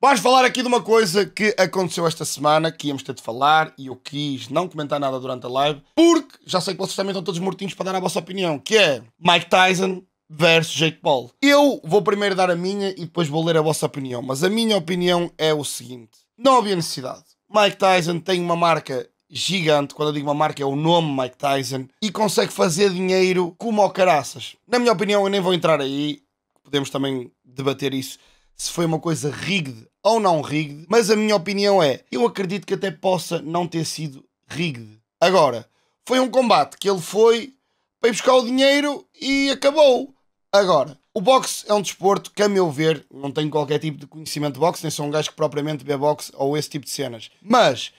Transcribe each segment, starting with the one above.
Vamos falar aqui de uma coisa que aconteceu esta semana que íamos ter de falar e eu quis não comentar nada durante a live porque já sei que vocês também estão todos mortinhos para dar a vossa opinião, que é Mike Tyson versus Jake Paul. Eu vou primeiro dar a minha e depois vou ler a vossa opinião, mas a minha opinião é o seguinte: não havia necessidade. Mike Tyson tem uma marca gigante, quando eu digo uma marca é o nome Mike Tyson, e consegue fazer dinheiro como ao caraças. Na minha opinião, eu nem vou entrar aí, podemos também debater isso se foi uma coisa rigged ou não rigged, mas a minha opinião é, eu acredito que até possa não ter sido rigged. Agora, foi um combate que ele foi para ir buscar o dinheiro e acabou. Agora, o boxe é um desporto que, a meu ver, não tenho qualquer tipo de conhecimento de boxe, nem sou um gajo que propriamente vê boxe ou esse tipo de cenas. Mas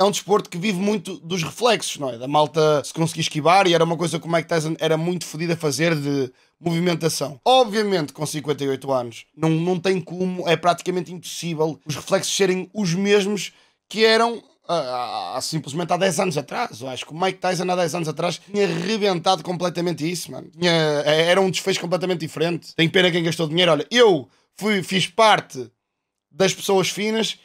é um desporto que vive muito dos reflexos, não é? Da malta se conseguir esquivar e era uma coisa que o Mike Tyson era muito fodido a fazer de movimentação. Obviamente, com 58 anos, não, não tem como, é praticamente impossível os reflexos serem os mesmos que eram há, há, simplesmente há 10 anos atrás. Eu acho que o Mike Tyson há 10 anos atrás tinha arrebentado completamente isso, mano. Tinha, era um desfecho completamente diferente. Tem pena quem gastou dinheiro. Olha, eu fui, fiz parte das pessoas finas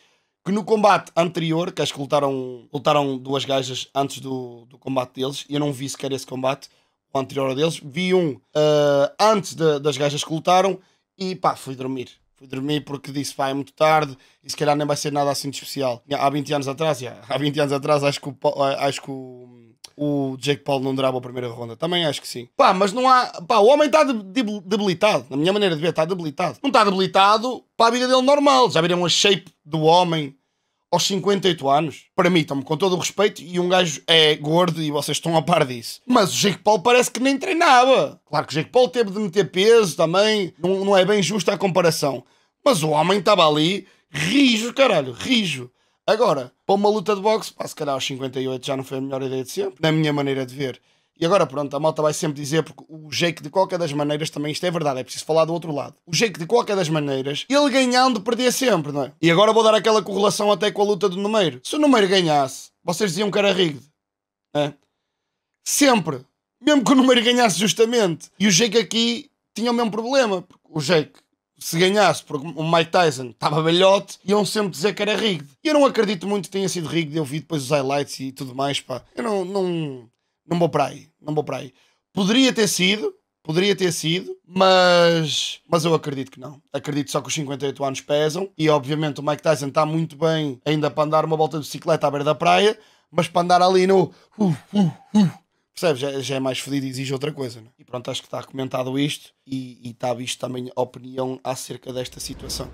que no combate anterior, que acho que lutaram, lutaram duas gajas antes do, do combate deles, e eu não vi sequer esse combate, o anterior a deles, vi um uh, antes de, das gajas que lutaram e pá, fui dormir. Fui dormir porque disse, pá, é muito tarde e se calhar nem vai ser nada assim de especial. Há 20 anos atrás, há 20 anos atrás, acho que o, acho que o, o Jake Paul não durava a primeira ronda. Também acho que sim. Pá, mas não há. Pá, o homem está debilitado. Na minha maneira de ver, está debilitado. Não está debilitado para a vida dele normal. Já viram a shape do homem aos 58 anos, estão com todo o respeito, e um gajo é gordo e vocês estão a par disso. Mas o Jake Paul parece que nem treinava. Claro que o Jake Paul teve de meter peso também, não, não é bem justa a comparação. Mas o homem estava ali, rijo, caralho, rijo. Agora, para uma luta de boxe, pá, se calhar aos 58 já não foi a melhor ideia de sempre, na minha maneira de ver. E agora, pronto, a malta vai sempre dizer, porque o Jake, de qualquer das maneiras, também isto é verdade, é preciso falar do outro lado. O Jake, de qualquer das maneiras, ele ganhando, perdia sempre, não é? E agora vou dar aquela correlação até com a luta do número. Se o número ganhasse, vocês diziam que era rigged, é? Sempre. Mesmo que o número ganhasse justamente. E o Jake aqui tinha o mesmo problema. O Jake, se ganhasse, porque o Mike Tyson estava velhote, iam sempre dizer que era rigged. E eu não acredito muito que tenha sido rigged. Eu vi depois os highlights e tudo mais, pá. Eu não, não, não vou para aí. Não vou para aí. Poderia ter sido, poderia ter sido, mas, mas eu acredito que não. Acredito só que os 58 anos pesam e obviamente o Mike Tyson está muito bem ainda para andar uma volta de bicicleta à beira da praia, mas para andar ali no. Uh, uh, uh, percebes? Já, já, é mais fedido e exige outra coisa. Né? E pronto, acho que está comentado isto e, e está visto também a opinião acerca desta situação.